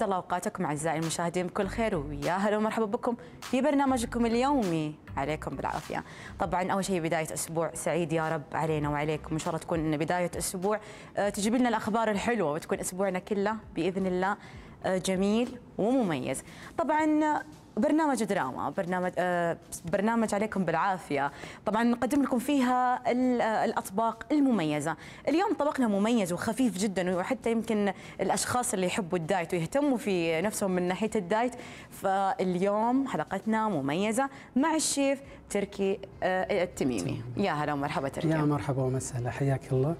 اسعد الله أوقاتكم أعزائي المشاهدين بكل خير ويا هلا ومرحبا بكم في برنامجكم اليومي عليكم بالعافية. طبعا أول شيء بداية أسبوع سعيد يا رب علينا وعليكم وان شاء الله تكون بداية أسبوع آه، تجيب لنا الأخبار الحلوة وتكون أسبوعنا كله بإذن الله آه، جميل ومميز. طبعا برنامج دراما برنامج آه، برنامج عليكم بالعافية. طبعا نقدم لكم فيها آه، الأطباق المميزة. اليوم طبقنا مميز وخفيف جدا وحتى يمكن الأشخاص اللي يحبوا ال diet ويهتموا في نفسهم من ناحية ال diet. فاليوم حلقتنا مميزة مع الشيف تركي آه، التميمي. يا هلا ومرحبا يا تركي مرحبا ومسهلا حياك الله.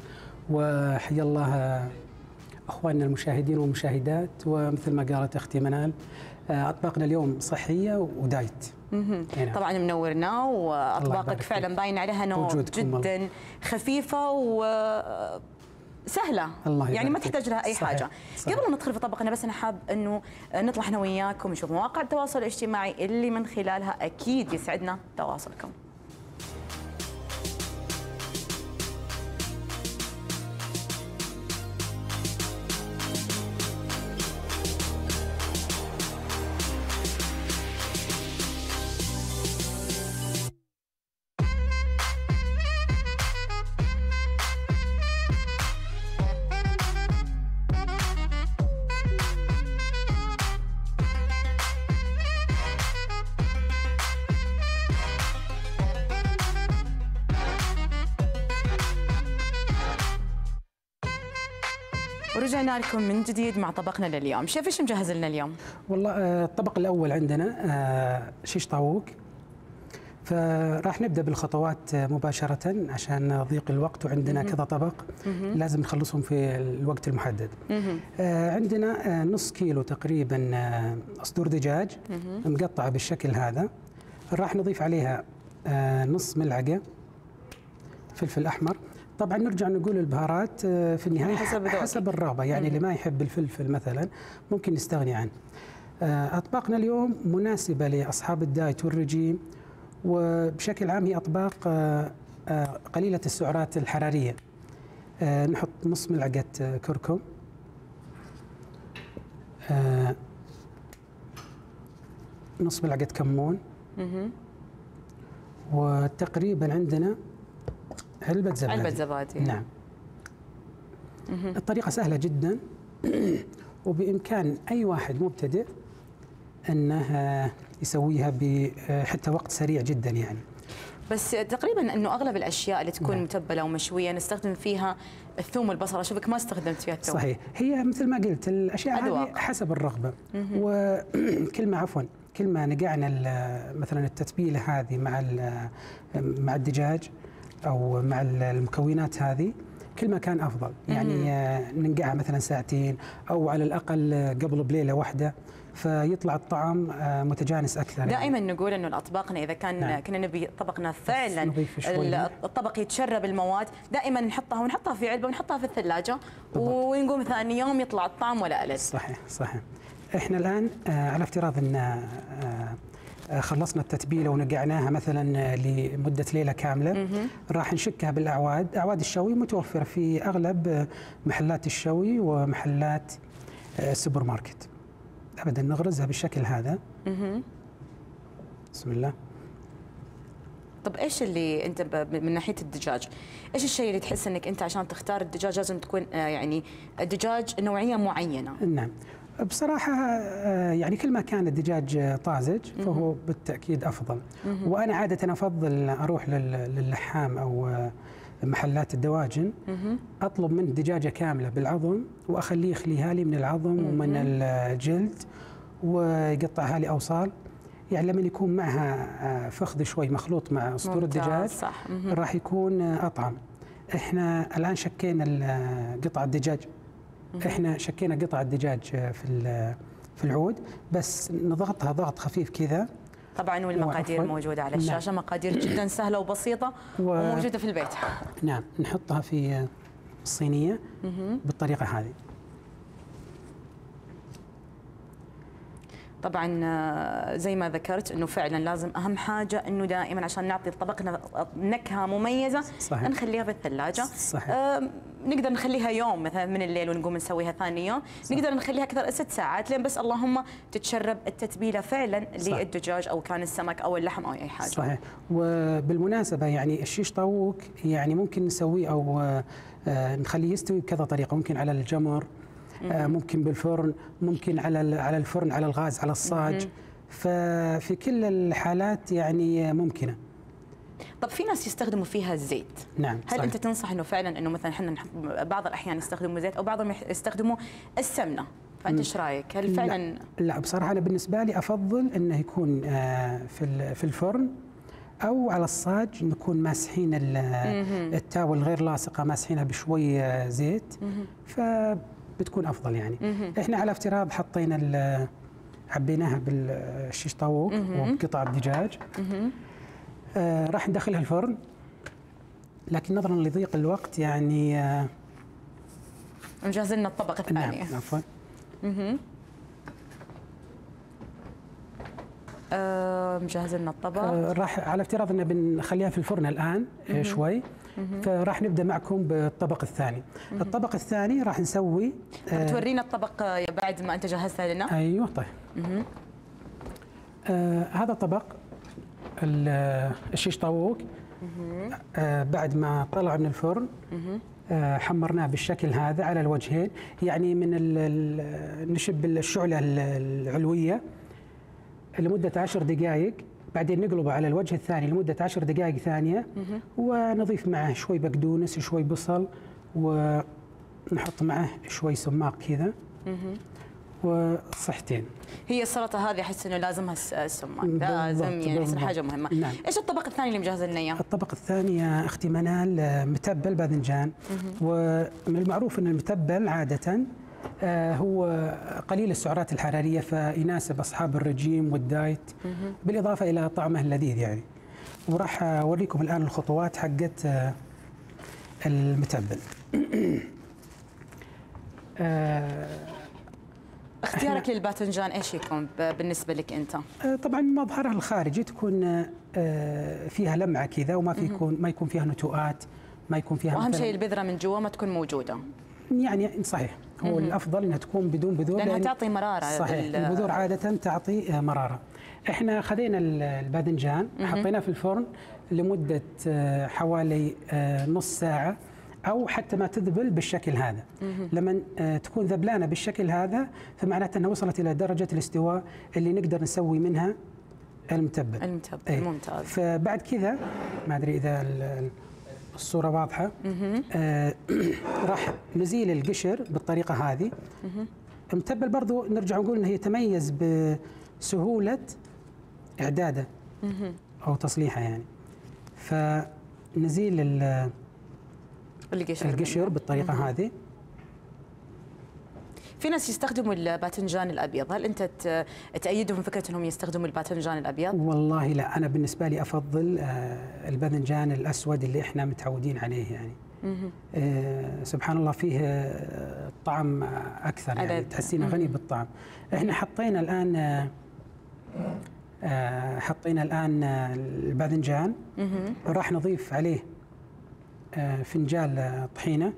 وحيا الله أخواننا المشاهدين والمشاهدات. ومثل ما قالت أختي منال أطباقنا اليوم صحية و diet. نعم. طبعا منورنا وأطباقك فعلا. باين عليها والله. جدا خفيفة و سهلة الله يعني ما. تحتاج لها أي صحيح. حاجة صحيح. قبل ما ندخل في طبقنا بس أنا حاب إنه نطلع إحنا وياكم نشوف مواقع التواصل الاجتماعي اللي من خلالها أكيد يسعدنا تواصلكم ورجعنا لكم من جديد مع طبقنا لليوم. شيف إيش مجهز لنا اليوم؟ والله آه، الطبق الأول عندنا آه، شيش طاووق. فراح نبدأ بالخطوات آه، مباشرة عشان ضيق الوقت وعندنا كذا طبق لازم نخلصهم في الوقت المحدد. عندنا نص كيلو تقريبا صدور دجاج مقطعه بالشكل هذا. راح نضيف عليها نص ملعقة فلفل أحمر. طبعا نرجع نقول البهارات آه، في النهاية حسب. حسب الرغبة. يعني اللي ما يحب الفلفل مثلا ممكن نستغني عنه. آه، أطباقنا اليوم مناسبة لأصحاب الدايت والرجيم وبشكل عام هي أطباق آه، قليلة السعرات الحرارية. نحط نص ملعقة كركم. نص ملعقة كمون. وتقريبا عندنا علبه زبادي؟ علبه زبادي. نعم. الطريقة سهلة جدا. وبإمكان أي واحد مبتدئ أنه يسويها بحتى وقت سريع جدا يعني. بس تقريبا إنه أغلب الأشياء اللي تكون نعم. متبلة ومشوية نستخدم فيها الثوم والبصل. أشوفك ما استخدمت فيها الثوم. صحيح. هي مثل ما قلت الأشياء أذواق. هذه حسب الرغبة. وكلمة عفوا كل ما نقعنا مثلا التتبيلة هذه مع مع الدجاج أو مع ال- المكونات هذه كل ما كان افضل يعني آه، ننقعها مثلا ساعتين أو على الأقل قبل بليلة واحدة فيطلع الطعم آه، متجانس أكثر يعني. دائما نقول إنه اطباقنا إذا كان نعم. كنا نبي طبقنا فعلا. الطبق يتشرب المواد دائما نحطها ونحطها في علبة ونحطها في الثلاجة بالضبط. ونقوم ثاني يوم يطلع الطعم ولا ألذ صحيح صحيح إحنا الآن آه، على افتراض إن خلصنا التتبيلة ونقعناها مثلا آه، لمدة ليلة كاملة. راح نشكها بالأعواد. أعواد الشوي متوفرة في أغلب آه، محلات الشوي ومحلات آه، السوبر ماركت. ابدا نغرزها بالشكل هذا. بسم الله. طب إيش اللي أنت من ناحية الدجاج إيش الشيء اللي تحس إنك أنت عشان تختار الدجاج لازم تكون آه، يعني الدجاج نوعية معينة؟ نعم. بصراحة آه، يعني كل ما كان الدجاج طازج فهو بالتأكيد أفضل. وأنا عادة أفضل أروح لل- للحام أو آه، محلات الدواجن. أطلب منه دجاجة كاملة بالعظم وأخليه يخليها لي من العظم ومن الجلد ويقطعها لي أوصال. يعني لما يكون معها آه، فخذ شوي مخلوط مع صدور الدجاج. راح يكون أطعم. إحنا الآن شكينا قطع الدجاج إحنا شكينا قطع الدجاج في في العود بس نضغطها ضغط خفيف كذا طبعا والمقادير. موجودة على نعم. الشاشة مقادير جدا سهلة وبسيطة و- وموجودة في البيت نعم نحطها في الصينيه بالطريقة هذه طبعا آه، زي ما ذكرت إنه فعلا لازم أهم حاجة إنه دائما عشان نعطي طبقنا نكهة مميزة صحيح. نخليها في الثلاجة صحيح. آه نقدر نخليها يوم مثلا من الليل ونقوم نسويها ثاني يوم صح. نقدر نخليها أكثر ست ساعات لين بس اللهم تتشرب التتبيلة فعلا صح. للدجاج أو كان السمك أو اللحم أو أي حاجة صحيح وبالمناسبة يعني الشيش طاووق يعني ممكن نسويه أو آه، نخليه يستوي بكذا طريقة ممكن على الجمر آه، ممكن بالفرن ممكن على على الفرن على الغاز على الصاج. ففي كل الحالات يعني ممكنة. طب في ناس يستخدموا فيها الزيت. نعم هل صحيح. أنت تنصح إنه فعلا إنه مثلا إحنا بعض الأحيان يستخدموا زيت أو بعضهم يستخدموا السمنة؟ فأنت إيش رأيك؟ هل فعلا لا بصراحة أنا بالنسبة لي أفضل إنه يكون آه، في في الفرن أو على الصاج نكون ماسحين ال- التاول الغير لاصقة ماسحينها بشوي آه، زيت. فبتكون أفضل يعني. إحنا على افتراض حطينا ال- عبيناها بالشيش طاووق وبقطع الدجاج. آه راح ندخلها الفرن. لكن نظرا لضيق الوقت يعني آه مجهز لنا الطبق نعم الثاني. عفوا. آه مجهز لنا الطبق. آه، راح على افتراض ان بنخليها في الفرن الآن آه، شوي. فراح نبدأ معكم بالطبق الثاني. الطبق الثاني راح نسوي طب تورينا الطبق آه، بعد ما انت جهزتها لنا. أيوه طيب. آه هذا طبق آه، الشيش طاووق. آه بعد ما طلع من الفرن آه حمرناه بالشكل هذا على الوجهين. يعني من نشب الشعلة ال- العلوية لمدة عشر دقائق بعدين نقلبه على الوجه الثاني لمدة عشر دقائق ثانية ونضيف معه شوي بقدونس شوي بصل ونحط معه شوي سماق كذا. وصحتين. هي السلطة هذه أحس إنه لازمها الس- السماق. لازم يعني احس. حاجة مهمة. نعم. إيش الطبق الثاني اللي مجهز لنا إياه؟ الطبق الثاني يا أختي منال آه، متبل باذنجان. ومن المعروف إن المتبل عادة هو قليل السعرات الحرارية فيناسب أصحاب الرجيم والدايت بالإضافة إلى طعمه اللذيذ يعني. وراح أوريكم الآن الخطوات حقت آه، المتبل. آه، اختيارك للباذنجان إيش يكون بالنسبة لك أنت؟ آه، طبعا مظهرها الخارجي تكون آه، فيها لمعة كذا وما في يكون ما يكون فيها نتوءات ما يكون فيها وأهم شيء البذرة من جوا ما تكون موجودة. يعني صحيح. هو الأفضل إنها تكون بدون بذور لأنها لأن- تعطي مرارة صحيح البذور عادة تعطي آه، مرارة. إحنا خذينا ال- الباذنجان حطيناه في الفرن لمدة آه، حوالي آه، نص ساعة أو حتى ما تذبل بالشكل هذا. لما تكون ذبلانة بالشكل هذا فمعناته إنها وصلت إلى درجة الاستواء اللي نقدر نسوي منها المتبل. المتبل إيه. ممتاز. فبعد كذا ما أدري إذا ال- ال- الصورة واضحة. آه راح نزيل القشر بالطريقة هذه. المتبل برضو نرجع نقول إنه يتميز بسهولة إعداده. أو تصليحه يعني. فنزيل ال- القشر القشر بالطريقة هذه. في ناس يستخدموا الباذنجان الأبيض. هل أنت تأيدهم فكرة أنهم يستخدموا الباذنجان الأبيض؟ والله لا. أنا بالنسبة لي أفضل آه، الباذنجان الأسود اللي إحنا متعودين عليه يعني. آه، سبحان الله فيه آه، طعم أكثر يعني. تحسينه غني بالطعم. إحنا حطينا الآن آه، حطينا الآن الباذنجان. راح نضيف عليه آه، فنجال طحينة.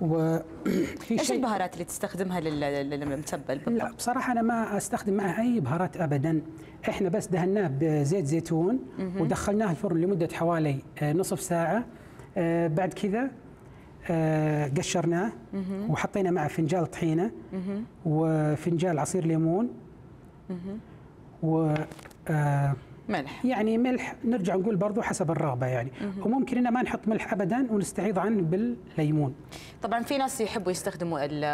وفي إيش البهارات اللي تستخدمها لل- للمتبل لا بصراحة أنا ما أستخدم معه أي بهارات أبدا. إحنا بس دهناه بزيت زيتون ودخلناه الفرن لمدة حوالي آه، نصف ساعة. آه، بعد كذا آه، قشرناه وحطينا معه فنجال طحينة وفنجال عصير ليمون و ملح. يعني ملح نرجع نقول برضو حسب الرغبة يعني. وممكن إن ما نحط ملح أبدا ونستعيض عنه بالليمون. طبعا في ناس يحبوا يستخدموا ال-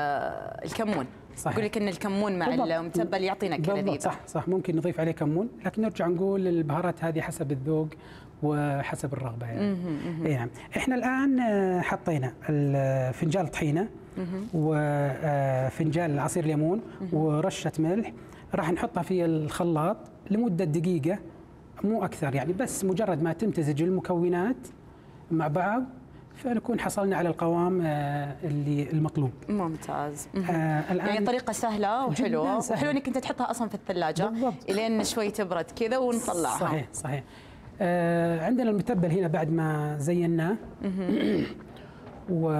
الكمون. صحيح. يقول لك إن الكمون مع. المتبل يعطينا بالضبط. لذيذه صح صح. ممكن نضيف عليه كمون. لكن نرجع نقول البهارات هذه حسب الذوق وحسب الرغبة يعني. اي نعم. إحنا الآن آه، حطينا الفنجال طحينة وفنجال عصير ليمون ورشة ملح. راح نحطها في الخلاط لمدة دقيقة. مو أكثر يعني بس مجرد ما تمتزج المكونات مع بعض فنكون حصلنا على القوام آه، اللي المطلوب. ممتاز. آه الآن يعني وحلوة. سهلة. وحلو إنك أنت تحطها أصلا في الثلاجة بالضبط. إلين شوي تبرد كذا ونطلعها. صحيح صحيح. آه عندنا المتبل هنا بعد ما زيناه. و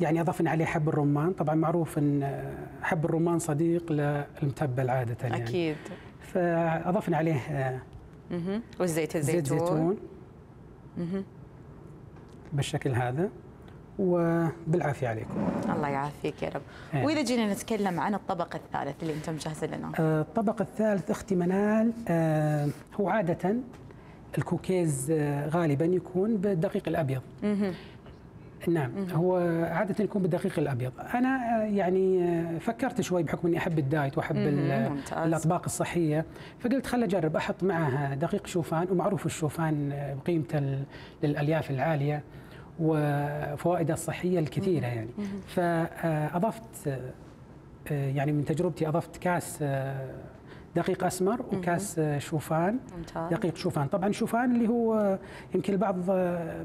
يعني أضفنا عليه حب الرمان. طبعا معروف إن حب الرمان صديق للمتبل عادة يعني. أكيد. فأضفنا عليه مهم. والزيت زيت الزيتون زيتون بالشكل هذا وبالعافية عليكم. الله يعافيك يا رب. إيه. وإذا جينا نتكلم عن الطبق الثالث اللي انت مجهز لنا. آه، الطبق الثالث أختي منال آه، هو عادة الكوكيز آه، غالبا يكون بالدقيق الأبيض. نعم هو عادة يكون بالدقيق الأبيض. أنا آه، يعني آه، فكرت شوي بحكم أني أحب الدايت وأحب. الأطباق الصحية فقلت خل أجرب أحط معها دقيق شوفان ومعروف الشوفان آه، بقيمته ال- للألياف العالية وفوائده الصحية الكثيرة يعني. فأضفت آه، آه، يعني من تجربتي أضفت كاس آه، دقيق أسمر وكاس آه، شوفان. ممتاز. دقيق شوفان. طبعا شوفان اللي هو يمكن البعض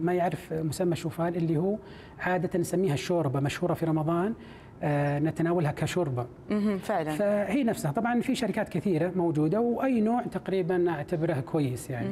ما يعرف مسمى شوفان اللي هو عادة نسميها الشوربة مشهورة في رمضان. آه، نتناولها كشوربة مهم. فعلا فهي نفسها طبعا في شركات كثيرة موجودة وأي نوع تقريبا أعتبره كويس يعني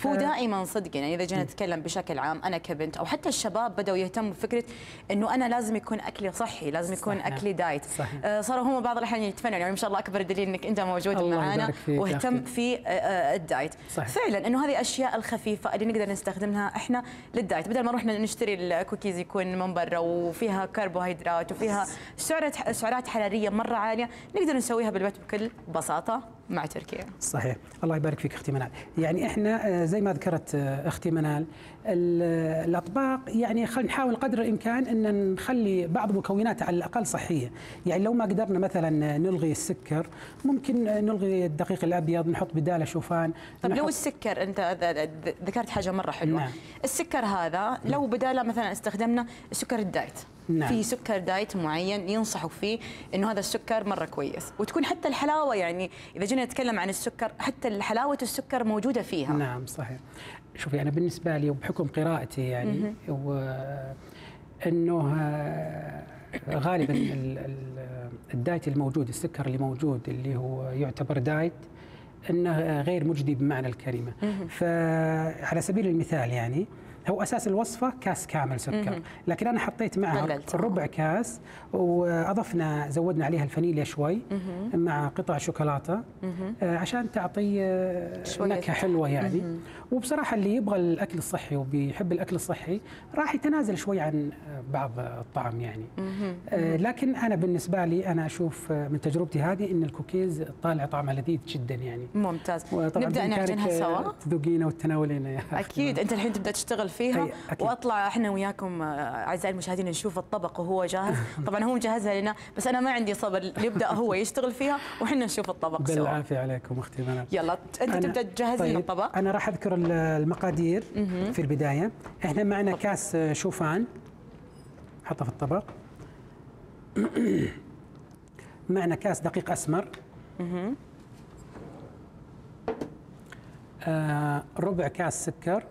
ف- هو دائما صدق يعني إذا جينا نتكلم بشكل عام أنا كبنت أو حتى الشباب بدأوا يهتموا بفكرة إنه أنا لازم يكون أكلي صحي لازم يكون صح، نعم. أكلي دايت صحيح. آه، صاروا هم بعض الأحيان يتفننوا يعني ما شاء الله أكبر دليل إنك أنت موجود معنا واهتم. في آه، آه، الدايت صحيح. فعلا إنه هذه أشياء الخفيفة اللي نقدر نستخدمها إحنا لل diet بدل ما رحنا نشتري الكوكيز يكون من برا وفيها كربوهيدرات وفيها سعرات سعرات حرارية مرة عالية. نقدر نسويها بالبيت بكل بساطة. مع تركي. صحيح. الله يبارك فيك أختي منال. يعني إحنا آه، زي ما ذكرت آه، أختي منال ال- الأطباق يعني خلينا نحاول قدر الإمكان أن نخلي بعض مكوناتها على الأقل صحية. يعني لو ما قدرنا مثلا نلغي السكر ممكن نلغي الدقيق الأبيض نحط بدالة شوفان طيب لو السكر أنت ذكرت حاجة مرة حلوة. نعم. السكر هذا لو بدالة مثلا استخدمنا السكر ال diet. نعم. في سكر diet معين ينصحوا فيه إنه هذا السكر مرة كويس. وتكون حتى الحلاوة يعني إذا جينا نتكلم عن السكر حتى حلاوة السكر موجودة فيها. نعم صحيح. شوفي أنا بالنسبة لي وبحكم قراءتي يعني و أنه آه، غالبا ال- ال- ال diet الموجود السكر اللي موجود اللي هو يعتبر diet أنه غير مجدي بمعنى الكلمة. فعلى سبيل المثال يعني هو أساس الوصفة كاس كامل سكر. لكن أنا حطيت معها. ربع كاس وأضفنا زودنا عليها الفانيليا شوي مع قطع شوكولاتة آه، عشان تعطي آه، نكهة حلوة يعني. وبصراحة اللي يبغى الأكل الصحي وبيحب الأكل الصحي راح يتنازل شوي عن آه، بعض الطعم يعني. لكن أنا بالنسبة لي أنا أشوف من تجربتي هذه إن الكوكيز طالع طعمها لذيذ جدا يعني. ممتاز. نبدأ نعجنها سوا. تذوقينا وتناولينا. أكيد. أنت الحين تبدأ تشتغل فيها. وأطلع إحنا وياكم آه، أعزائي المشاهدين نشوف الطبق وهو جاهز. طبعا هو مجهزها لنا بس أنا ما عندي صبر. يبدأ هو يشتغل فيها وحنا نشوف الطبق سوا. بالعافية عليكم أختي منال يلا أنت تبدأ تجهز لنا طيب، الطبق؟ أنا راح أذكر ال- المقادير في البداية. إحنا معنا كاس آه، شوفان. حطه في الطبق. معنا كاس دقيق أسمر. آه ربع كاس سكر.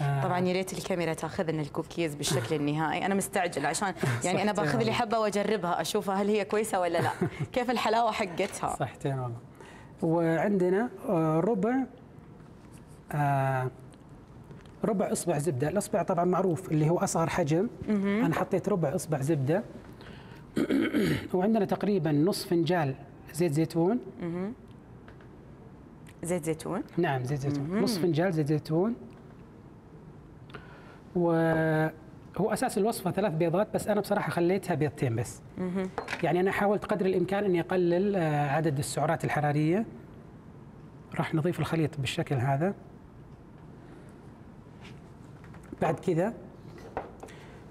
آه، طبعا يا ريت الكاميرا تاخذ لنا الكوكيز بالشكل النهائي. أنا مستعجل عشان يعني أنا باخذ لي حبه وأجربها اشوفها هل هي كويسة ولا لا. كيف الحلاوة حقتها؟ صحتين والله. وعندنا آه، ربع آه، ربع إصبع زبدة، الإصبع طبعا معروف اللي هو أصغر حجم. أنا حطيت ربع إصبع زبدة. وعندنا تقريبا نص فنجال زيت زيتون. زيت زيتون؟ نعم زيت زيتون. نص فنجال زيت زيتون. وهو أساس الوصفة ثلاث بيضات بس أنا بصراحة خليتها بيضتين بس. يعني أنا حاولت قدر الإمكان إني أقلل آه، عدد السعرات الحرارية. راح نضيف الخليط بالشكل هذا. بعد كذا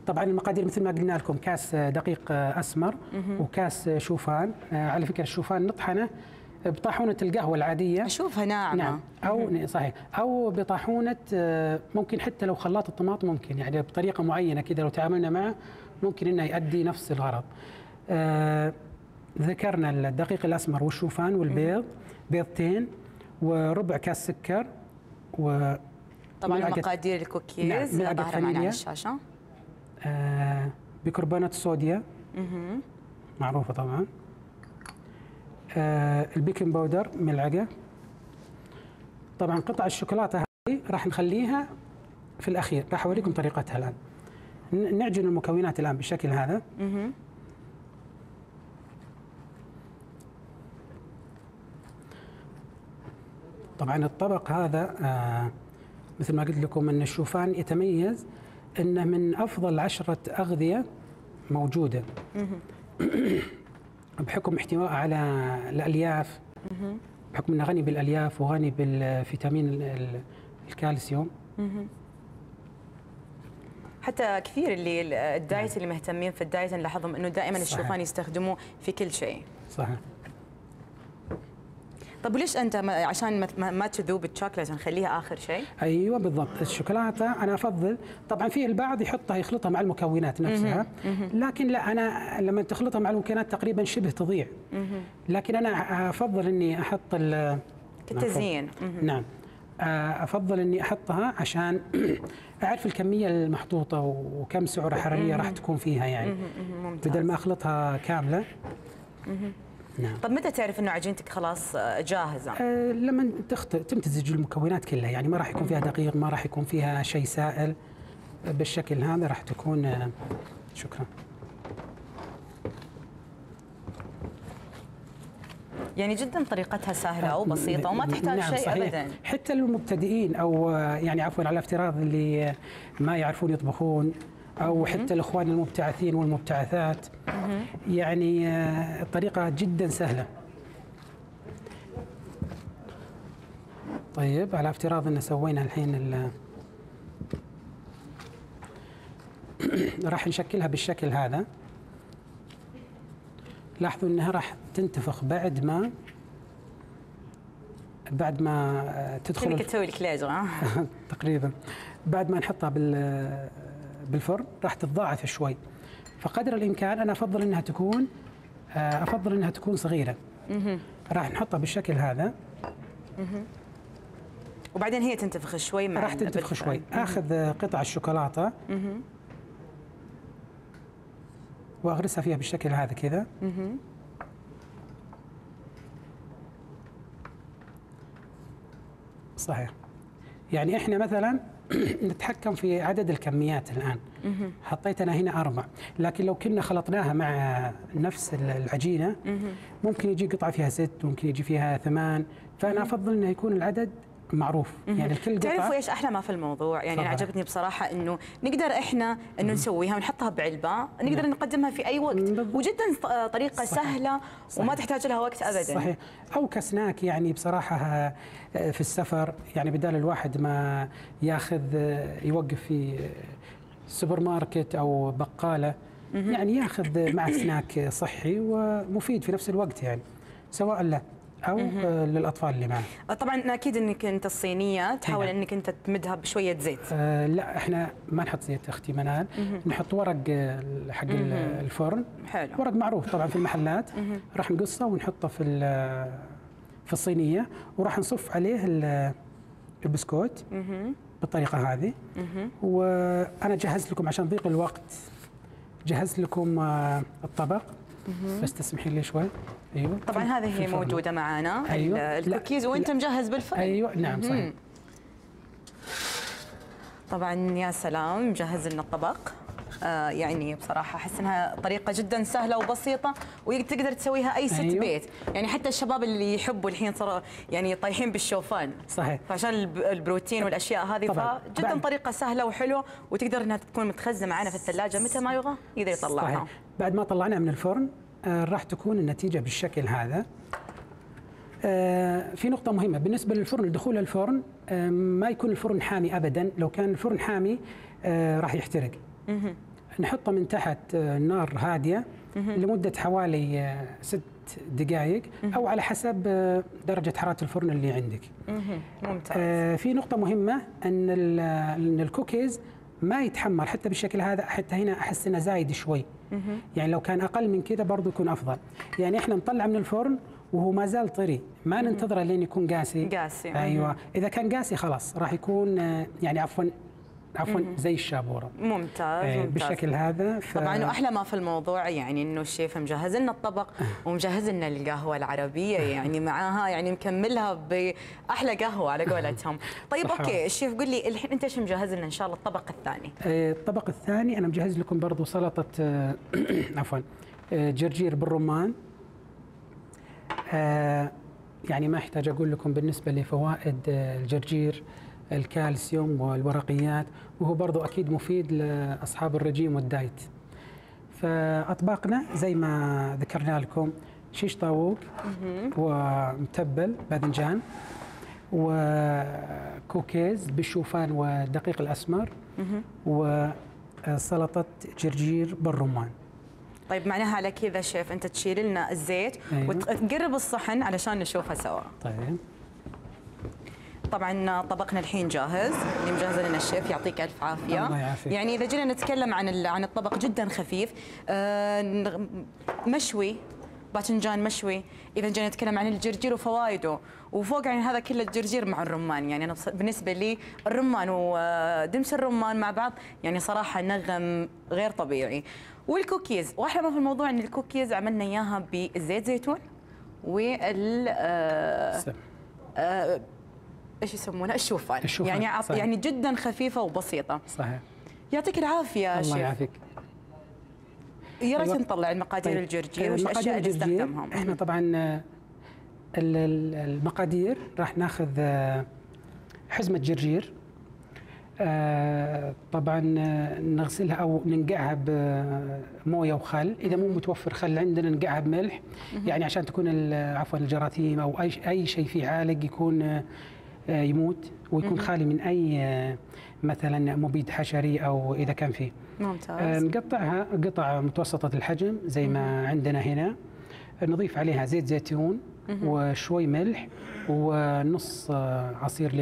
طبعا المقادير مثل ما قلنا لكم كاس آه، دقيق آه، أسمر وكاس شوفان. على فكرة الشوفان نطحنة بطاحونة القهوة العادية. أشوفها ناعمة. نعم. أو صحيح. أو بطاحونة آه، ممكن حتى لو خلاط الطماطم ممكن. يعني بطريقة معينة كذا لو تعاملنا معه ممكن إنه يؤدي نفس الغرض. آه، ذكرنا الدقيق الأسمر والشوفان والبيض بيضتين وربع كاس سكر و طبعا مقادير الكوكيز. نعم، ظاهره معنا على. الشاشة. آه، مهم. معروفة طبعا. ال baking powder ملعقة. طبعا قطع الشوكولاتة هذه راح نخليها في الأخير. راح أوريكم طريقتها الآن. ن- نعجن المكونات الآن بالشكل هذا. طبعا الطبق هذا آه، مثل ما قلت لكم أن الشوفان يتميز أنه من أفضل عشرة أغذية موجودة. بحكم احتوائه على الألياف بحكم أنه غني بالألياف وغني بالفيتامين ال- ال- الكالسيوم. حتى كثير اللي ال diet اللي مهتمين في ال diet نلاحظهم إنه دائما. الشوفان يستخدموه في كل شيء. صحيح. طب وليش أنت عشان ما- تذوب الشوكولاته نخليها آخر شيء؟ أيوه بالضبط الشوكولاتة أنا أفضل. طبعا في البعض يحطها يخلطها مع المكونات نفسها لكن لا أنا لما تخلطها مع المكونات تقريبا شبه تضيع. لكن أنا أفضل إني أحط ال- كتزيين مهم. نعم. آه، أفضل إني أحطها عشان أعرف الكمية المحطوطة وكم سعرة حرارية راح تكون فيها يعني بدل ما أخلطها كاملة. نعم. طب متى تعرف إنه عجينتك خلاص آه، جاهزة؟ آه، لما تخت... تمتزج المكونات كلها يعني ما راح يكون فيها دقيق ما راح يكون فيها شيء سائل آه، بالشكل هذا راح تكون آه، شكرا. يعني جدا طريقتها سهلة وبسيطه وما تحتاج نعم شيء صحيح. ابدا. حتى للمبتدئين أو آه، يعني عفوا على افتراض اللي آه، ما يعرفون يطبخون أو حتى الإخوان المبتعثين والمبتعثات. يعني آه، الطريقة جدا سهلة. طيب على افتراض إن سوينا الحين ال- راح نشكلها بالشكل هذا. لاحظوا إنها راح تنتفخ بعد ما بعد ما آه، تدخل الف- تسوي الكليج ها تقريبا. بعد ما نحطها بال بالفرن راح تتضاعف شوي. فقدر الإمكان أنا أفضل إنها تكون آه، أفضل إنها تكون صغيرة. راح نحطها بالشكل هذا. وبعدين هي تنتفخ شوي مع راح تنتفخ. شوي. آخذ قطع الشوكولاته. وأغرسها فيها بالشكل هذا كذا. صحيح. يعني إحنا مثلا نتحكم في عدد الكميات الآن. حطيت أنا هنا أربع. لكن لو كنا خلطناها مع نفس العجينة ممكن يجي قطعة فيها ست ممكن يجي فيها ثمان. فأنا أفضل إنه يكون العدد معروف يعني الكل تعرفوا إيش أحلى ما في الموضوع يعني تفضل. عجبتني بصراحة إنه نقدر إحنا إنه نسويها ونحطها بعلبة نقدر نعم. نقدمها في أي وقت بالضبط. وجدا ط- طريقة صحيح. سهلة وما صحيح. تحتاج لها وقت ابدا صحيح أو كسناك يعني بصراحة آه، في السفر يعني بدال الواحد ما ياخذ آه، يوقف في آه، سوبر ماركت أو بقالة يعني ياخذ معه سناك صحي ومفيد في نفس الوقت يعني سواء له أو آه، للأطفال اللي معه طبعا أكيد إنك أنت الصينية تحاول نعم. إنك أنت تمدها بشوية زيت. آه لا إحنا ما نحط زيت أختي منال نحط ورق آه، حق ال- الفرن. حلو. ورق معروف طبعا في المحلات. راح نقصه ونحطه في في الصينية. وراح نصف عليه ال- البسكوت. بالطريقة هذه. وأنا جهزت لكم عشان ضيق الوقت جهزت لكم آه، الطبق. بس تسمحي لي شوي أيوه طبعا هذه هي. موجودة معنا أيوة. الكوكيز وأنت لا. مجهز بالفرن أيوه نعم صحيح. طبعا يا سلام مجهز لنا الطبق آه يعني بصراحة أحس إنها طريقة جدا سهلة وبسيطة وتقدر تسويها أي ست أيوة. بيت يعني حتى الشباب اللي يحبوا الحين صاروا يعني طايحين بالشوفان صحيح فعشان الب- البروتين والأشياء هذه طبعاً. فجدا بعد- طريقة سهلة وحلوة وتقدر إنها تكون متخزنة معنا في الثلاجة متى ما يبغى يقدر يطلعها صحيح بعد ما طلعناها من الفرن آه، راح تكون النتيجة بالشكل هذا. آه، في نقطة مهمة. بالنسبة للفرن دخول الفرن آه، ما يكون الفرن حامي أبدا. لو كان الفرن حامي راح يحترق. نحطه من تحت نار هادية لمدة حوالي ست دقائق أو على حسب درجة حرارة الفرن اللي عندك. ممتاز. في نقطة مهمة أن ال- أن الكوكيز ما يتحمر حتى بالشكل هذا حتى هنا أحس إنه زايد شوي. يعني لو كان أقل من كده برضو يكون أفضل. يعني إحنا نطلع من الفرن وهو ما زال طري. ما ننتظره لين يكون قاسي. قاسي. أيوه. إذا كان قاسي خلاص راح يكون آه، يعني عفوا عفوا زي الشابورة. ممتاز إيه، ممتاز. بالشكل هذا ف... طبعا واحلى ما في الموضوع يعني إنه الشيف مجهز لنا الطبق ومجهز لنا القهوة العربية يعني معاها يعني مكملها بأحلى قهوة على قولتهم. طيب صح. أوكي الشيف قول لي الحين أنت إيش مجهز لنا إن شاء الله الطبق الثاني؟ آه، الطبق الثاني أنا مجهز لكم برضو سلطة آه، عفوا آه، جرجير بالرمان. آه، يعني ما أحتاج أقول لكم بالنسبة لفوائد آه، الجرجير. الكالسيوم والورقيات وهو برضو أكيد مفيد لأصحاب الرجيم والدايت. فأطباقنا زي ما ذكرنا لكم شيش طاووق ومتبل باذنجان وكوكيز بالشوفان والدقيق الأسمر وسلطة جرجير بالرمان. طيب معناها على كذا شيف أنت تشيل لنا الزيت أيوة. وتقرب الصحن علشان نشوفها سوا. طيب. طبعا طبقنا الحين جاهز. اللي مجهز لنا الشيف يعطيك ألف عافية. الله يعافيك. يعني إذا جينا نتكلم عن عن الطبق جدا خفيف. آه، مشوي باذنجان مشوي. إذا جينا نتكلم عن الجرجير وفوائده. وفوق عن هذا كله الجرجير مع الرمان. يعني أنا بالنسبة لي الرمان ودمس الرمان مع بعض يعني صراحة نغم غير طبيعي. والكوكيز. واحلى ما في الموضوع إن الكوكيز عملنا إياها بالزيت زيتون وال آه،. آه، إيش يسمونها الشوفان, الشوفان، يعني عط... صحيح. يعني جدا خفيفة وبسيطة. صحيح. يعطيك العافية الله يعافيك. يا ريت أيوة. نطلع المقادير طيب. الجرجير آه، وش الاشياء اللي استخدمهم. إحنا طبعا ال- ال- المقادير راح ناخذ آه، حزمة جرجير. آه، طبعا آه، نغسلها أو ننقعها بمويه وخل. إذا مو متوفر خل عندنا ننقعها بملح. يعني عشان تكون عفوا الجراثيم أو أي أي شيء فيه عالق يكون يموت ويكون خالي من أي آه، مثلا مبيد حشري أو إذا كان فيه. آه، ممتاز نقطعها قطع متوسطة الحجم زي ما عندنا هنا. نضيف عليها زيت زيتون وشوي ملح ونص آه، عصير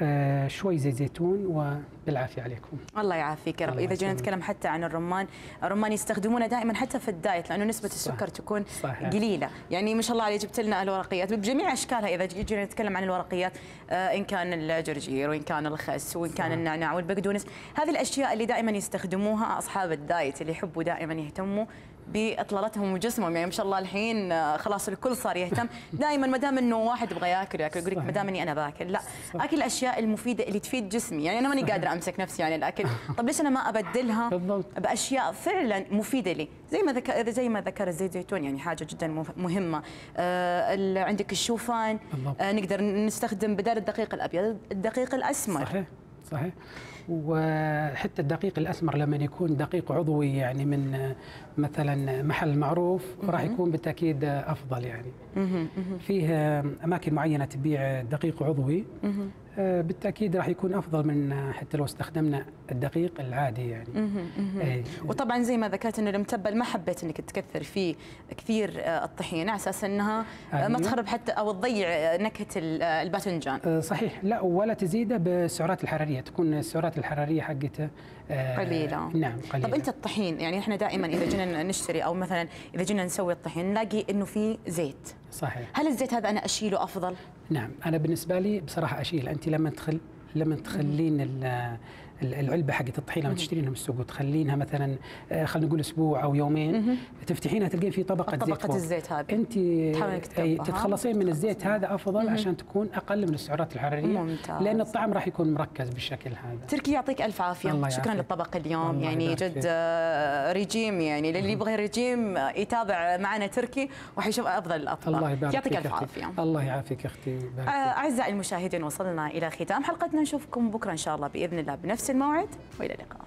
ليمونة وشوي زيت زيتون وبالعافية عليكم. الله يعافيك يا رب. إذا جينا. نتكلم حتى عن الرمان الرمان يستخدمونه دائما حتى في ال diet لأنه نسبة السكر تكون صحيح. قليلة. يعني ما شاء الله عليه جبت لنا الورقيات بجميع أشكالها. إذا جينا نتكلم عن الورقيات آه، إن كان الجرجير وإن كان الخس وإن كان النعناع والبقدونس هذه الأشياء اللي دائما يستخدموها أصحاب ال diet اللي يحبوا دائما يهتموا بإطلالتهم وجسمهم. يعني ما شاء الله الحين آه، خلاص الكل صار يهتم. دائما ما دام إنه واحد يبغى ياكل ياكل يقول لك. ما دام إني أنا باكل لا. صح. أكل الأشياء المفيدة اللي تفيد جسمي. يعني أنا ماني قادرة أمسك نفسي عن الأكل. طب ليش أنا ما أبدلها. بأشياء فعلا مفيدة لي؟ زي ما ذكر زي ما ذكر الزيت زيتون يعني حاجة جدا مهمة. آه عندك الشوفان. آه نقدر نستخدم بدال الدقيق الأبيض الدقيق الأسمر. صحيح صحيح. وحتى الدقيق الأسمر لما يكون دقيق عضوي يعني من آه، مثلا محل معروف راح يكون بالتأكيد أفضل يعني. فيه آه، أماكن معينة تبيع دقيق عضوي. بالتأكيد راح يكون أفضل من آه، حتى لو استخدمنا الدقيق العادي يعني. إيه. وطبعا زي ما ذكرت إنه المتبل ما حبيت إنك تكثر فيه كثير آه، الطحينة على أساس إنها آه، ما أيوة. تخرب حتى أو تضيع آه، نكهة ال- آه، الباذنجان. آه، صحيح. لا ولا تزيده بالسعرات الحرارية. تكون السعرات الحرارية حقته آه، قليلة. نعم قليلة. طب أنت الطحين يعني إحنا دائما إذا جينا نشتري أو مثلا إذا جينا نسوي الطحين نلاقي إنه في زيت. صحيح. هل الزيت هذا أنا أشيله أفضل؟ نعم أنا بالنسبة لي بصراحة أشيل. انت لما تخل لما تخلين العلبة حقت الطحين لما تشترينها من السوق وتخلينها مثلا آه، خلينا نقول أسبوع أو يومين تفتحينها تلقين في طبقة زيت طبقة فوق. الزيت هذه. أنت. تتخلصين من الزيت هذا أفضل عشان تكون أقل من السعرات الحرارية ممتاز. لأن الطعم راح يكون مركز بالشكل هذا تركي يعطيك ألف عافية الله شكرا. للطبق اليوم يعني جد. آه، رجيم يعني للي يبغى رجيم آه، يتابع معنا تركي وحيشوف أفضل الأطباق الله يبارك يعطيك ألف. عافية الله يعافيك أختي. أعزائي المشاهدين وصلنا إلى ختام حلقتنا نشوفكم بكرة إن شاء الله بإذن الله بنفس الموعد وإلى اللقاء.